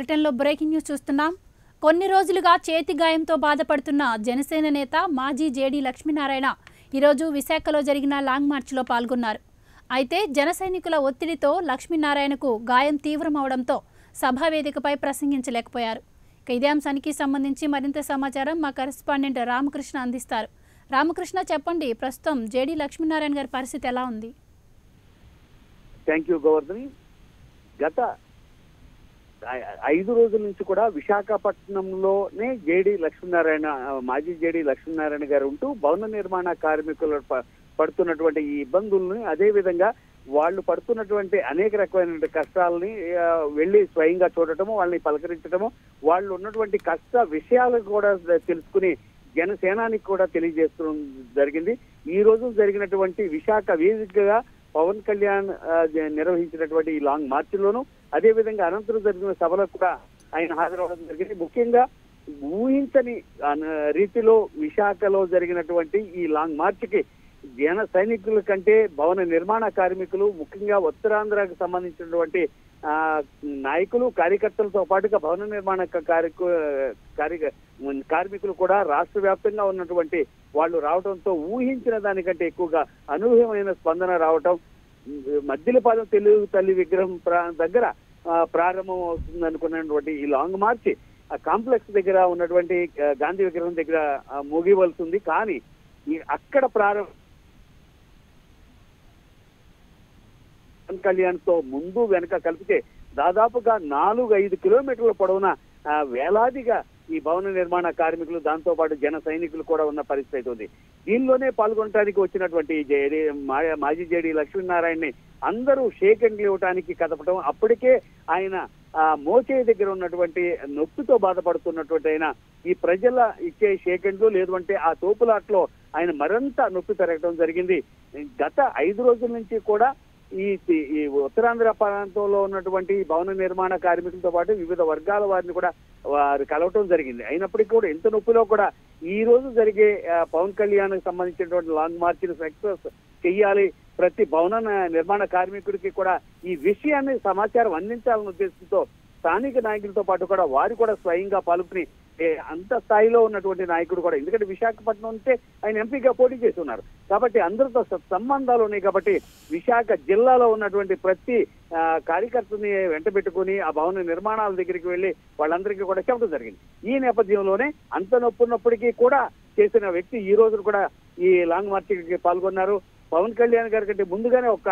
బులెటిన్లో breaking news చూస్తున్నాం. కొన్ని రోజులుగా చేతి గాయంతో బాధపడుతున్న జనసేన నేత మాజీ జేడీ లక్ష్మీనారాయణ ఈరోజు విశాఖలో జరిగిన లాంగ్ మార్చ్లో పాల్గొన్నారు. అయితే జన సైనికుల ఒత్తిడితో లక్ష్మీనారాయణకు గాయం తీవ్రమవడంతో సభా వేదికపై ప్రసంగించలేకపోయారు. ఇక ఇదే అంశానికి సంబంధించి మరింత సమాచారం మా కరెస్పాండెంట్ రామకృష్ణ అందిస్తారు. రామకృష్ణ చెప్పండి ప్రస్తుతం జేడీ లక్ష్మీనారాయణ గారి పరిస్థితి ఎలా ఉంది? థ్యాంక్ యూ గోవర్ధని గత ఐదు రోజుల నుంచి కూడా విశాఖపట్నంలోనే జేడి లక్ష్మీనారాయణ మాజీ జేడి లక్ష్మీనారాయణ గారు ఉంటూ భవన నిర్మాణ కార్మికులు పడుతున్నటువంటి ఈ ఇబ్బందుల్ని అదే విధంగా వాళ్ళు పడుతున్నటువంటి అనేక రకమైన కష్టాలని వెళ్ళి స్వయంగా చూడటము వాళ్ళని పలకరించడము వాళ్ళు ఉన్నటువంటి కష్ట విషయాలు కూడా తెలుసుకుని జనసేనానికి కూడా తెలియజేస్తూ జరిగింది. ఈ రోజు జరిగినటువంటి విశాఖ వేదికగా పవన్ కళ్యాణ్ నిర్వహించినటువంటి ఈ లాంగ్ మార్చ్ అదేవిధంగా అదే విధంగా అనంతరం జరిగిన సభలకు కూడా ఆయన హాజరవడం జరిగింది. ముఖ్యంగా ఊహించని రీతిలో విశాఖలో జరిగినటువంటి ఈ లాంగ్ మార్చ్కి జన సైనికుల కంటే భవన నిర్మాణ కార్మికులు ముఖ్యంగా ఉత్తరాంధ్రకు సంబంధించినటువంటి ఆ, నాయకులు కార్యకర్తలతో పాటుగా భవన నిర్మాణ కార్య కార్మికులు కూడా రాష్ట్ర వ్యాప్తంగా ఉన్నటువంటి వాళ్ళు రావడంతో ఊహించిన దానికంటే ఎక్కువగా అనూహ్యమైన స్పందన రావటం మద్దిలపాలెం తెలుగు తల్లి విగ్రహం ప్రా- దగ్గర ప్రారంభం అవుతుంది అనుకున్నటువంటి ఈ లాంగ్ మార్చ్ ఆ కాంప్లెక్స్ దగ్గర ఉన్నటువంటి గాంధీ విగ్రహం దగ్గర ముగివలుతుంది కానీ ఈ అక్కడ ప్రారంభం కళ్యాణ్తో ముందు వెనక కలిపితే దాదాపుగా నాలుగు ఐదు కిలోమీటర్ల పొడవున వేలాదిగా ఈ భవన నిర్మాణ కార్మికులు దాంతో పాటు జన సైనికులు కూడా ఉన్న పరిస్థితి ఉంది. దీనిలోనే పాల్గొనడానికి వచ్చినటువంటి జేడీ మాజీ జేడీ లక్ష్మీనారాయణని అందరూ షేక్ ఇవ్వటానికి ఇవ్వడానికి కదపడం అప్పటికే ఆయన ఆ మోచే దగ్గర ఉన్నటువంటి నొప్పితో బాధపడుతున్నటువంటి ఆయన ఈ ప్రజల ఇచ్చే షేకెండ్లు లేదంటే లేదు అంటే ఆ తోపులాట్లో ఆయన మరింత నొప్పి పెరగడం జరిగింది. గత ఐదు రోజుల నుంచి కూడా ఈ ఈ ఉత్తరాంధ్ర ప్రాంతంలో ఉన్నటువంటి భవన నిర్మాణ కార్మికులతో పాటు వివిధ వర్గాల వారిని కూడా వారు కలవటం జరిగింది. అయినప్పటికీ కూడా ఎంత నొప్పిలో కూడా ఈ రోజు జరిగే పవన్ కళ్యాణ్ సంబంధించినటువంటి లాంగ్ మార్చ్ సక్సెస్ చెయ్యాలి. ప్రతి భవన నిర్మాణ కార్మికుడికి కూడా ఈ విషయాన్ని సమాచారం అందించాలన్న ఉద్దేశంతో స్థానిక నాయకులతో పాటు కూడా వారు కూడా స్వయంగా పాల్గొని అంత స్థాయిలో ఉన్నటువంటి నాయకుడు కూడా. ఎందుకంటే విశాఖపట్నం ఉంటే ఆయన ఎంపీగా పోటీ చేసి ఉన్నారు కాబట్టి అందరితో సంబంధాలు ఉన్నాయి కాబట్టి విశాఖ జిల్లాలో ఉన్నటువంటి ప్రతి ఆ, కార్యకర్తని వెంట పెట్టుకుని ఆ భవన నిర్మాణాల దగ్గరికి వెళ్ళి వాళ్ళందరికీ కూడా చెప్పడం జరిగింది. ఈ నేపథ్యంలోనే అంత నొప్పున్నప్పటికీ కూడా చేసిన వ్యక్తి ఈ రోజు కూడా ఈ లాంగ్ మార్చికి పాల్గొన్నారు. పవన్ కళ్యాణ్ గారి కంటే ముందుగానే ఒక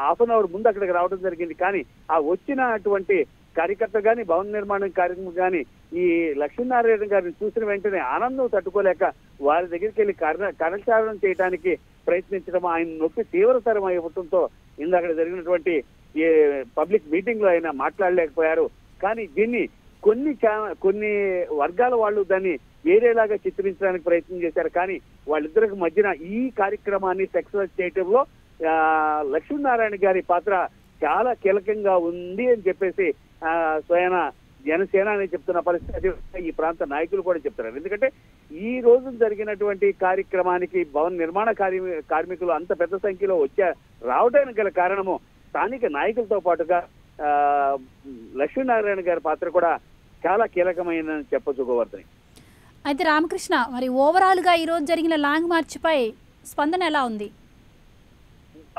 హాఫ్ అన్ అవర్ ముందు అక్కడికి రావడం జరిగింది. కానీ ఆ వచ్చినటువంటి కార్యకర్త కానీ భవన నిర్మాణం కార్యక్రమం కానీ ఈ లక్ష్మీనారాయణ గారిని చూసిన వెంటనే ఆనందం తట్టుకోలేక వారి దగ్గరికి వెళ్ళి కర కరచారణం చేయడానికి ప్రయత్నించడం ఆయన నొప్పి తీవ్రతరం అయిపోవడంతో ఇందాక జరిగినటువంటి ఈ పబ్లిక్ మీటింగ్లో ఆయన మాట్లాడలేకపోయారు. కానీ దీన్ని కొన్ని చా- కొన్ని వర్గాల వాళ్ళు దాన్ని వేరేలాగా చిత్రించడానికి ప్రయత్నం చేశారు. కానీ వాళ్ళిద్దరికి మధ్యన ఈ కార్యక్రమాన్ని సక్సెస్ చేయటంలో లక్ష్మీనారాయణ గారి పాత్ర చాలా కీలకంగా ఉంది అని చెప్పేసి స్వయన జనసేన అని చెప్తున్న పరిస్థితి ఈ ప్రాంత నాయకులు కూడా చెప్తున్నారు. ఎందుకంటే ఈ రోజు జరిగినటువంటి కార్యక్రమానికి భవన నిర్మాణ కార్మి కార్మికులు అంత పెద్ద సంఖ్యలో వచ్చా రావడానికి గల కారణము స్థానిక నాయకులతో పాటుగా లక్ష్మీనారాయణ గారి పాత్ర కూడా చాలా కీలకమైన చెప్పొచ్చు గోవర్ధని. అయితే రామకృష్ణ మరి ఓవరాల్గా ఈరోజు జరిగిన లాంగ్ మార్చ్పై స్పందన ఎలా ఉంది?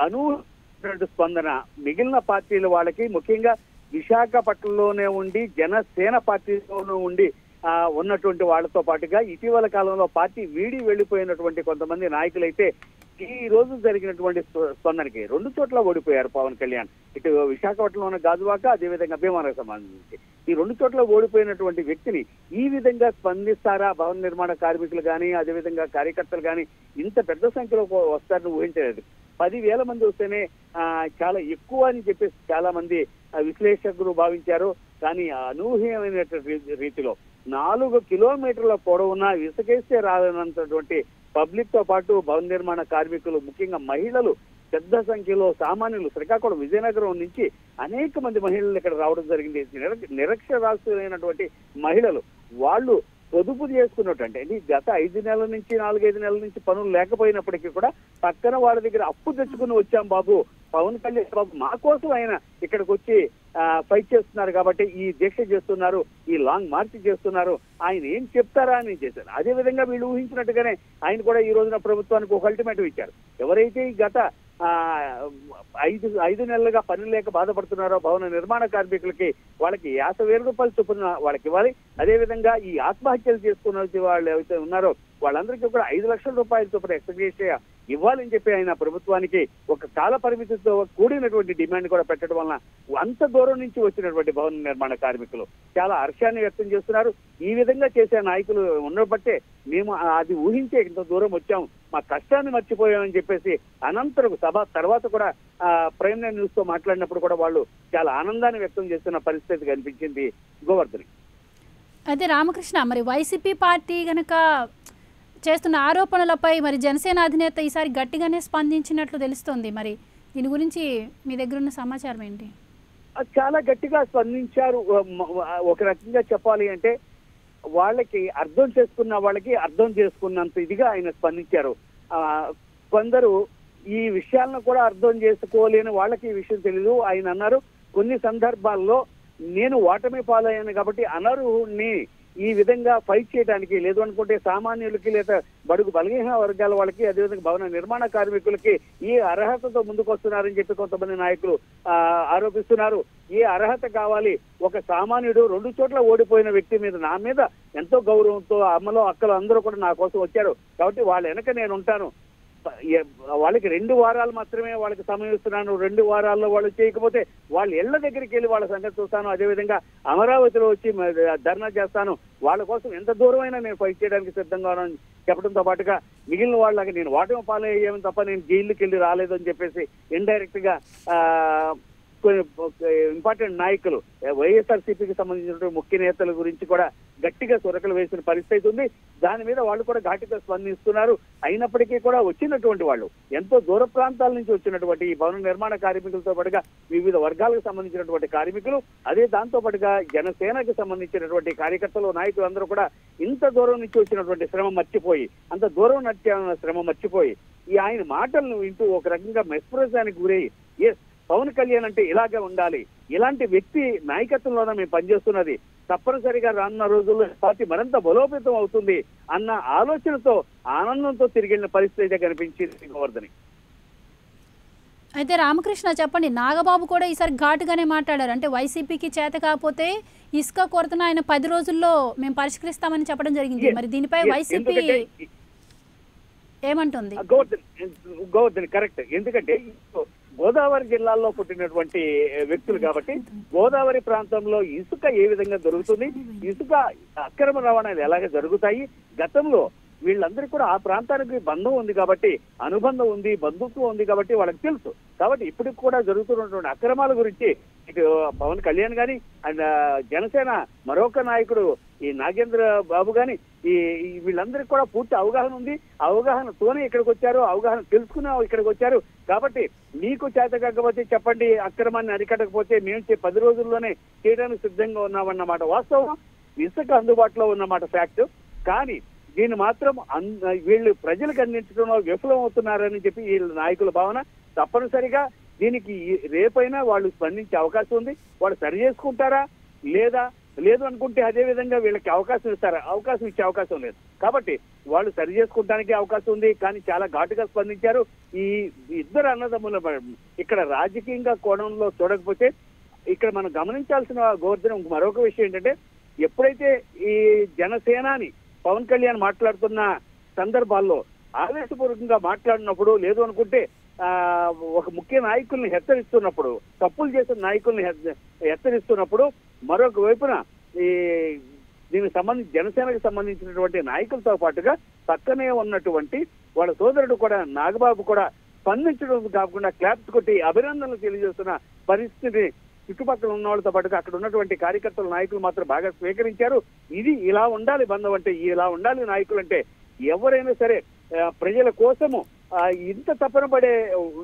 అనూహ్యమైనటువంటి స్పందన. మిగిలిన పార్టీల వాళ్ళకి ముఖ్యంగా విశాఖపట్నంలోనే ఉండి జనసేన పార్టీలోనూ ఉండి ఆ, ఉన్నటువంటి వాళ్ళతో పాటుగా ఇటీవల కాలంలో పార్టీ వీడి వెళ్ళిపోయినటువంటి కొంతమంది నాయకులైతే ఈ రోజు జరిగినటువంటి స్ప- స్పందనకి రెండు చోట్ల ఓడిపోయారు పవన్ కళ్యాణ్. ఇటు విశాఖపట్నంలో ఉన్న గాజువాక అదేవిధంగా అభిమానకు సంబంధించి. ఈ రెండు చోట్ల ఓడిపోయినటువంటి వ్యక్తిని ఈ విధంగా స్పందిస్తారా? భవన నిర్మాణ కార్మికులు కానీ అదేవిధంగా కార్యకర్తలు కానీ ఇంత పెద్ద సంఖ్యలో వస్తారని ఊహించలేదు. పదివేల మంది వస్తేనే చాలా ఎక్కువ అని చెప్పేసి చాలా మంది విశ్లేషకులు భావించారు. కానీ అనూహ్యమైనటువంటి రీతిలో నాలుగు కిలోమీటర్ల పొడవున ఇసుకేస్తే రాదన్నటువంటి పబ్లిక్తో పాటు భవన నిర్మాణ కార్మికులు ముఖ్యంగా మహిళలు పెద్ద సంఖ్యలో సామాన్యులు శ్రీకాకుళం విజయనగరం నుంచి అనేక మంది మహిళలు ఇక్కడ రావడం జరిగింది. నిర- నిరక్షరాస్యులైనటువంటి మహిళలు వాళ్ళు పొదుపు చేసుకున్నట్టు అంటే గత ఐదు నెలల నుంచి నాలుగైదు నెలల నుంచి పనులు లేకపోయినప్పటికీ కూడా పక్కన వాళ్ళ దగ్గర అప్పు తెచ్చుకుని వచ్చాం బాబు. పవన్ కళ్యాణ్ బాబు మా కోసం ఆయన ఇక్కడికి వచ్చి ఫైట్ చేస్తున్నారు కాబట్టి ఈ దీక్ష చేస్తున్నారు ఈ లాంగ్ మార్చ్ చేస్తున్నారు. ఆయన ఏం చెప్తారా అని చేశారు. అదే విధంగా వీళ్ళు ఊహించినట్టుగానే ఆయన కూడా ఈ రోజున ప్రభుత్వానికి ఒక అల్టిమేటం ఇచ్చారు. ఎవరైతే ఈ గత ఐదు ఐదు నెలలుగా పని లేక బాధపడుతున్నారో భవన నిర్మాణ కార్మికులకి వాళ్ళకి యాభై వేల రూపాయలు చొప్పున వాళ్ళకి ఇవ్వాలి. అదే విధంగా ఈ ఆత్మహత్యలు చేసుకున్న వాళ్ళు ఎవరైతే ఉన్నారో వాళ్ళందరికీ కూడా ఐదు లక్షల రూపాయల చొప్పున ఎక్స్గ్రేషియా ఇవ్వాలని చెప్పి ఆయన ప్రభుత్వానికి ఒక కాల పరిమితితో కూడినటువంటి డిమాండ్ కూడా పెట్టడం వలన అంత దూరం నుంచి వచ్చినటువంటి భవన నిర్మాణ కార్మికులు చాలా హర్షాన్ని వ్యక్తం చేస్తున్నారు. ఈ విధంగా చేసే నాయకులు ఉండబట్టే మేము అది ఊహించే ఇంత దూరం వచ్చాం. మా కష్టాన్ని మర్చిపోయామని చెప్పేసి అనంతరం సభ తర్వాత కూడా ఆ, ప్రైమ్ లైన్ న్యూస్తో మాట్లాడినప్పుడు కూడా వాళ్ళు చాలా ఆనందాన్ని వ్యక్తం చేస్తున్న పరిస్థితి కనిపించింది గోవర్ధన్. అయితే రామకృష్ణ మరి వైసీపీ పార్టీ గనక చేస్తున్న ఆరోపణలపై మరి జనసేన అధినేత ఈసారి గట్టిగానే స్పందించినట్లు తెలుస్తోంది. మరి దీని గురించి మీ దగ్గర ఉన్న సమాచారం ఏంటి? అది చాలా గట్టిగా స్పందించారు. ఒక రకంగా చెప్పాలి అంటే వాళ్ళకి అర్థం చేసుకున్న వాళ్ళకి అర్థం చేసుకున్నంత ఇదిగా ఆయన స్పందించారు. కొందరు ఈ విషయాలను కూడా అర్థం చేసుకోలేని వాళ్ళకి ఈ విషయం తెలియదు ఆయన అన్నారు కొన్ని సందర్భాల్లో నేను ఓటమి పాలయ్యాను కాబట్టి అనర్హుణ్ణి ఈ విధంగా ఫైట్ చేయడానికి లేదు అనుకుంటే సామాన్యులకి లేదా బడుగు బలహీన వర్గాల వాళ్ళకి అదేవిధంగా భవన నిర్మాణ కార్మికులకి ఈ అర్హతతో ముందుకు వస్తున్నారని చెప్పి కొంతమంది నాయకులు ఆ, ఆరోపిస్తున్నారు. ఏ అర్హత కావాలి. ఒక సామాన్యుడు రెండు చోట్ల ఓడిపోయిన వ్యక్తి మీద నా మీద ఎంతో గౌరవంతో అమ్మలో అక్కలు అందరూ కూడా నా కోసం వచ్చారు. కాబట్టి వాళ్ళ వెనక నేను ఉంటాను. వాళ్ళకి రెండు వారాలు మాత్రమే వాళ్ళకి సమయం ఇస్తున్నాను రెండు వారాల్లో వాళ్ళు చేయకపోతే వాళ్ళ ఇళ్ళ దగ్గరికి వెళ్ళి వాళ్ళ సంగతి చూస్తాను. అదేవిధంగా అమరావతిలో వచ్చి ధర్నా చేస్తాను. వాళ్ళ కోసం ఎంత దూరమైనా నేను ఫైట్ చేయడానికి సిద్ధంగా ఉన్నాను చెప్పడంతో పాటుగా మిగిలిన వాళ్ళకి నేను ఓటమి పాలయ్యామని తప్ప నేను జైలుకి వెళ్ళి రాలేదు అని చెప్పేసి ఇండైరెక్ట్గా ఆ, కొన్ని ఇంపార్టెంట్ నాయకులు. వైఎస్ఆర్సీపీకి సంబంధించినటువంటి ముఖ్య నేతల గురించి కూడా గట్టిగా సురకలు వేసిన పరిస్థితి ఉంది. దాని మీద వాళ్ళు కూడా ఘాటుగా స్పందిస్తున్నారు. అయినప్పటికీ కూడా వచ్చినటువంటి వాళ్ళు ఎంతో దూర ప్రాంతాల నుంచి వచ్చినటువంటి ఈ భవన నిర్మాణ కార్మికులతో పాటుగా వివిధ వర్గాలకు సంబంధించినటువంటి కార్మికులు అదే దాంతో పాటుగా జనసేనకి సంబంధించినటువంటి కార్యకర్తలు నాయకులు అందరూ కూడా ఇంత దూరం నుంచి వచ్చినటువంటి శ్రమ మర్చిపోయి అంత దూరం నడిచాలన్న శ్రమ మర్చిపోయి ఈ ఆయన మాటలను వింటూ ఒక రకంగా మెస్పరసానికి గురై ఎస్ పవన్ కళ్యాణ్ అంటే ఇలాగే ఉండాలి. ఇలాంటి వ్యక్తి నాయకత్వంలోనే మేము పనిచేస్తున్నది. తప్పనిసరిగా రానున్న రోజుల్లో పార్టీ మరింత బలోపేతం అవుతుంది అన్న ఆలోచనతో ఆనందంతో తిరిగిన పరిస్థితి అయితే కనిపించింది గోవర్ధని. అయితే రామకృష్ణ చెప్పండి నాగబాబు కూడా ఈసారి ఘాటుగానే మాట్లాడారు. అంటే వైసీపీకి చేత కాకపోతే ఇసుక కొరతను ఆయన పది రోజుల్లో మేము పరిష్కరిస్తామని చెప్పడం జరిగింది. మరి దీనిపై వైసీపీ ఏమంటుంది? గోవర్ధన్ గోవర్ధన్ కరెక్ట్. ఎందుకంటే గోదావరి జిల్లాల్లో పుట్టినటువంటి వ్యక్తులు కాబట్టి గోదావరి ప్రాంతంలో ఇసుక ఏ విధంగా దొరుకుతుంది? ఇసుక అక్రమ రవాణాలు ఎలాగ జరుగుతాయి? గతంలో వీళ్ళందరికీ కూడా ఆ ప్రాంతానికి బంధం ఉంది కాబట్టి అనుబంధం ఉంది బంధుత్వం ఉంది కాబట్టి వాళ్ళకి తెలుసు. కాబట్టి ఇప్పటికి కూడా జరుగుతున్నటువంటి అక్రమాల గురించి ఇటు పవన్ కళ్యాణ్ గాని అండ్ జనసేన మరొక నాయకుడు ఈ నాగేంద్ర బాబు గాని ఈ వీళ్ళందరికీ కూడా పూర్తి అవగాహన ఉంది. అవగాహనతోనే ఇక్కడికి వచ్చారు అవగాహన తెలుసుకుని ఇక్కడికి వచ్చారు. కాబట్టి మీకు చేత కాకపోతే చెప్పండి అక్రమాన్ని అరికట్టకపోతే మేము చే- పది రోజుల్లోనే చేయడానికి సిద్ధంగా ఉన్నామన్నమాట. వాస్తవం ఇసుక అందుబాటులో ఉన్నమాట ఫ్యాక్ట్. కానీ దీన్ని మాత్రం అన్- వీళ్ళు ప్రజలకు అందించడంలో విఫలం అవుతున్నారని చెప్పి వీళ్ళ నాయకుల భావన తప్పనిసరిగా దీనికి రేపైనా వాళ్ళు స్పందించే అవకాశం ఉంది. వాళ్ళు సరి చేసుకుంటారా? లేదా లేదు అనుకుంటే అదే విధంగా వీళ్ళకి అవకాశం ఇస్తారా? అవకాశం ఇచ్చే అవకాశం లేదు. కాబట్టి వాళ్ళు సరి చేసుకోవడానికి అవకాశం ఉంది. కానీ చాలా ఘాటుగా స్పందించారు. ఈ ఇద్దరు అన్నదమ్ముల ఇక్కడ రాజకీయంగా కోణంలో చూడకపోతే ఇక్కడ మనం గమనించాల్సిన గోవర్ధనం మరొక విషయం ఏంటంటే ఎప్పుడైతే ఈ జనసేనాని పవన్ కళ్యాణ్ మాట్లాడుతున్న సందర్భాల్లో ఆవేశపూర్వకంగా మాట్లాడినప్పుడు లేదు అనుకుంటే ఆ ఒక ముఖ్య నాయకుల్ని హెచ్చరిస్తున్నప్పుడు తప్పులు చేసిన నాయకుల్ని హెచ్చ- హెచ్చరిస్తున్నప్పుడు మరొక వైపున ఈ దీనికి సంబంధించి జనసేనకు సంబంధించినటువంటి నాయకులతో పాటుగా పక్కనే ఉన్నటువంటి వాళ్ళ సోదరుడు కూడా నాగబాబు కూడా స్పందించడం కాకుండా క్లాప్స్ కొట్టి అభినందనలు తెలియజేస్తున్న పరిస్థితిని చుట్టుపక్కల ఉన్న వాళ్ళతో పాటుగా అక్కడ ఉన్నటువంటి కార్యకర్తల నాయకులు మాత్రం బాగా స్వీకరించారు. ఇది ఇలా ఉండాలి బంధం అంటే ఇలా ఉండాలి నాయకులు అంటే ఎవరైనా సరే ప్రజల కోసము ఆ, ఇంత తపన పడే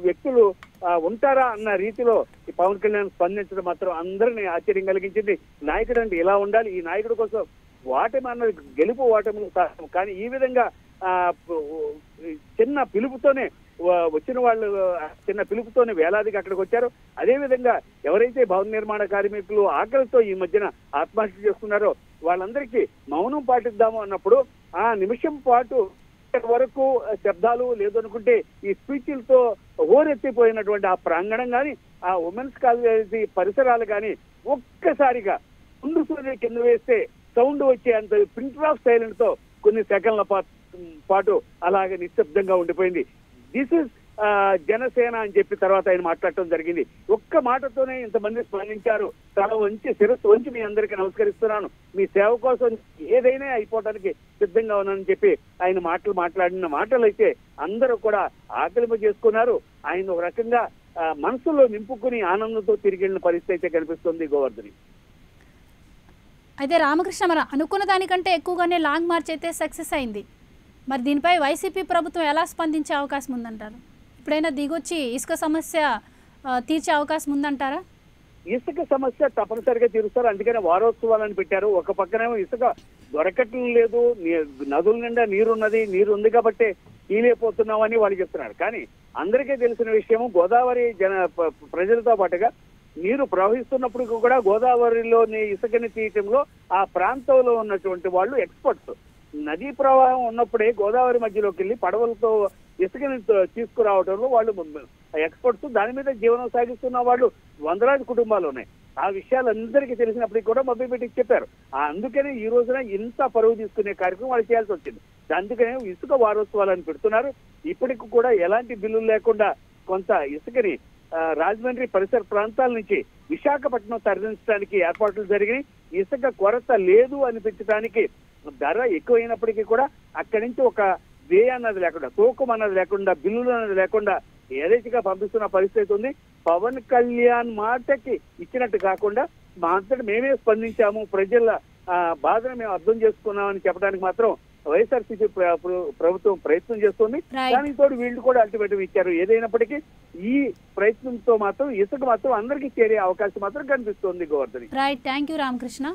వ్యక్తులు ఆ, ఉంటారా అన్న రీతిలో ఈ పవన్ కళ్యాణ్ స్పందించడం మాత్రం అందరినీ ఆశ్చర్యం కలిగించింది. నాయకుడు అంటే ఇలా ఉండాలి ఈ నాయకుడి కోసం వాటమి అన్నది గెలుపు వాటములు కానీ ఈ విధంగా ఆ, చిన్న పిలుపుతోనే వచ్చిన వాళ్ళు చిన్న పిలుపుతోనే వేలాదికి అక్కడికి వచ్చారు. అదే విధంగా ఎవరైతే భవన నిర్మాణ కార్మికులు ఆకలితో ఈ మధ్యన ఆత్మహత్య చేసుకున్నారో వాళ్ళందరికీ మౌనం పాటిద్దాము అన్నప్పుడు ఆ నిమిషం పాటు వరకు శబ్దాలు లేదనుకుంటే ఈ స్పీచ్లతో హోరెత్తిపోయినటువంటి ఆ ప్రాంగణం కానీ ఆ ఉమెన్స్ కాలేజీ పరిసరాలు కానీ ఒక్కసారిగా ముందు సూర్యుని కింద వేస్తే సౌండ్ వచ్చే అంత ప్రింట్ ఆఫ్ సైలెంట్తో కొన్ని సెకండ్ల పా- పాటు అలాగే నిశ్శబ్దంగా ఉండిపోయింది. దిస్ ఇస్ జనసేన అని చెప్పి తర్వాత ఆయన మాట్లాడటం జరిగింది. ఒక్క మాటతోనే ఇంతమంది స్పందించారు. తల వంచి శిరస్సు వంచి మీ అందరికీ నమస్కరిస్తున్నాను. మీ సేవ కోసం ఏదైనా అయిపోవడానికి సిద్ధంగా ఉన్నానని చెప్పి ఆయన మాటలు మాట్లాడిన మాటలు అయితే అందరూ కూడా ఆకలింపు చేసుకున్నారు. ఆయన ఒక రకంగా మనసులో నింపుకుని ఆనందంతో తిరిగి వెళ్ళిన పరిస్థితి అయితే కనిపిస్తుంది గోవర్ధని. అయితే రామకృష్ణ మన అనుకున్న దానికంటే ఎక్కువగానే లాంగ్ మార్చ్ అయితే సక్సెస్ అయింది. మరి దీనిపై వైసీపీ ప్రభుత్వం ఎలా స్పందించే అవకాశం ఉందంటారు? ఇప్పుడైనా దిగొచ్చి ఇసుక సమస్య తీర్చే అవకాశం ఉందంటారా? ఇసుక సమస్య తప్పనిసరిగా తీరుస్తారు. అందుకనే వారోత్సవాలను పెట్టారు. ఒక పక్కనేమో ఇసుక దొరకటం లేదు. నదుల నిండా నీరున్నది నీరు ఉంది కాబట్టి కీలైపోతున్నామని వాళ్ళు చెప్తున్నారు. కానీ అందరికీ తెలిసిన విషయము గోదావరి జన ప్రజలతో పాటుగా నీరు ప్రవహిస్తున్నప్పుడు కూడా గోదావరిలోని ఇసుకని తీయటంలో ఆ ప్రాంతంలో ఉన్నటువంటి వాళ్ళు ఎక్స్పర్ట్స్. నదీ ప్రవాహం ఉన్నప్పుడే గోదావరి మధ్యలోకి వెళ్ళి పడవలతో ఇసుకని తీసుకురావడంలో వాళ్ళు ఎక్స్పర్ట్స్ దాని మీద జీవనం సాగిస్తున్న వాళ్ళు వందలాది కుటుంబాలు ఉన్నాయి. ఆ విషయాలు అందరికీ తెలిసినప్పటికీ కూడా మొబైల్ పెట్టి చెప్పారు. అందుకనే ఈ రోజున ఇంత పరువు తీసుకునే కార్యక్రమం వాళ్ళు చేయాల్సి వచ్చింది. అందుకనే ఇసుక వారోత్సవాలను పెడుతున్నారు. ఇప్పటికి కూడా ఎలాంటి బిల్లులు లేకుండా కొంత ఇసుకని రాజమండ్రి పరిసర ప్రాంతాల నుంచి విశాఖపట్నం తరలించడానికి ఏర్పాట్లు జరిగినాయి. ఇసుక కొరత లేదు అనిపించడానికి ధర ఎక్కువైనప్పటికీ కూడా అక్కడి నుంచి ఒక వే అన్నది లేకుండా తూకం అన్నది లేకుండా బిల్లులు అన్నది లేకుండా ఏదైతే పంపిస్తున్న పరిస్థితి ఉంది. పవన్ కళ్యాణ్ మాటకి ఇచ్చినట్టు కాకుండా మా అంతటి మేమే స్పందించాము. ప్రజల బాధను మేము అర్థం చేసుకున్నామని చెప్పడానికి మాత్రం వైఎస్ఆర్సీపీ ప్ర- ప్ర- ప్రభుత్వం ప్రయత్నం చేస్తుంది. దానికి తోడు వీళ్ళు కూడా అల్టిమేటం ఇచ్చారు. ఏదైనప్పటికీ ఈ ప్రయత్నంతో మాత్రం ఇసుక మాత్రం అందరికీ చేరే అవకాశం మాత్రం కనిపిస్తోంది Govardhani. Right thank you Ramakrishna